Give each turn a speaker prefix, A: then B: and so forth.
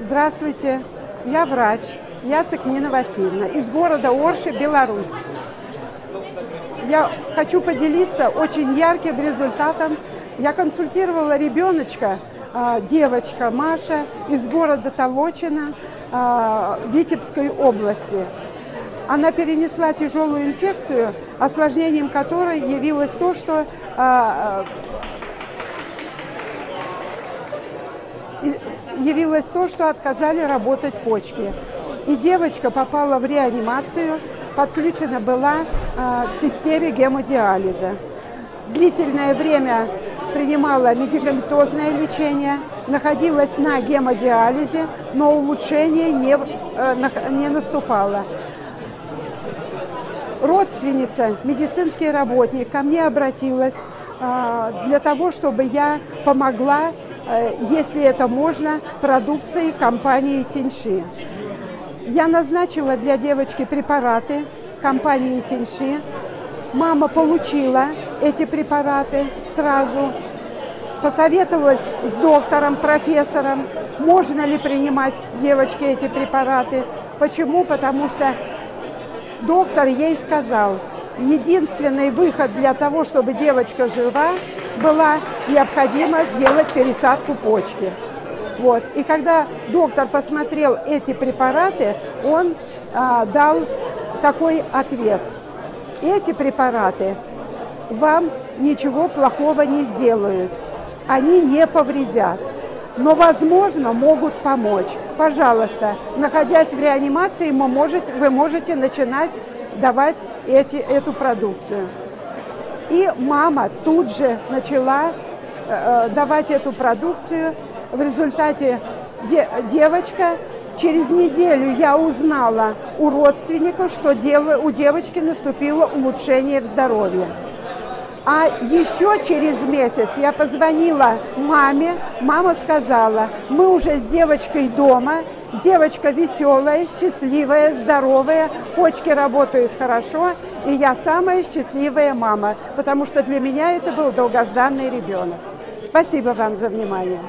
A: Здравствуйте, я врач Яцек Нина Васильевна из города Орши, Беларусь. Я хочу поделиться очень ярким результатом. Я консультировала ребеночка, а, девочка Маша из города Толочина а, Витебской области. Она перенесла тяжелую инфекцию, осложнением которой явилось то, что а, явилось то, что отказали работать почки. И девочка попала в реанимацию, подключена была а, к системе гемодиализа. Длительное время принимала медикаментозное лечение, находилась на гемодиализе, но улучшение не, э, не наступало. Родственница, медицинский работник ко мне обратилась а, для того, чтобы я помогла если это можно, продукцией компании Тиньши. Я назначила для девочки препараты компании Тиньши. Мама получила эти препараты сразу, посоветовалась с доктором, профессором, можно ли принимать девочке эти препараты. Почему? Потому что доктор ей сказал, единственный выход для того, чтобы девочка жива, была необходимо делать пересадку почки. Вот. И когда доктор посмотрел эти препараты, он а, дал такой ответ. Эти препараты вам ничего плохого не сделают, они не повредят, но, возможно, могут помочь. Пожалуйста, находясь в реанимации, вы можете, вы можете начинать давать эти, эту продукцию. И мама тут же начала э, давать эту продукцию. В результате де, девочка, через неделю я узнала у родственников, что у девочки наступило улучшение в здоровье. А еще через месяц я позвонила маме, мама сказала, мы уже с девочкой дома, девочка веселая, счастливая, здоровая, почки работают хорошо, и я самая счастливая мама, потому что для меня это был долгожданный ребенок. Спасибо вам за внимание.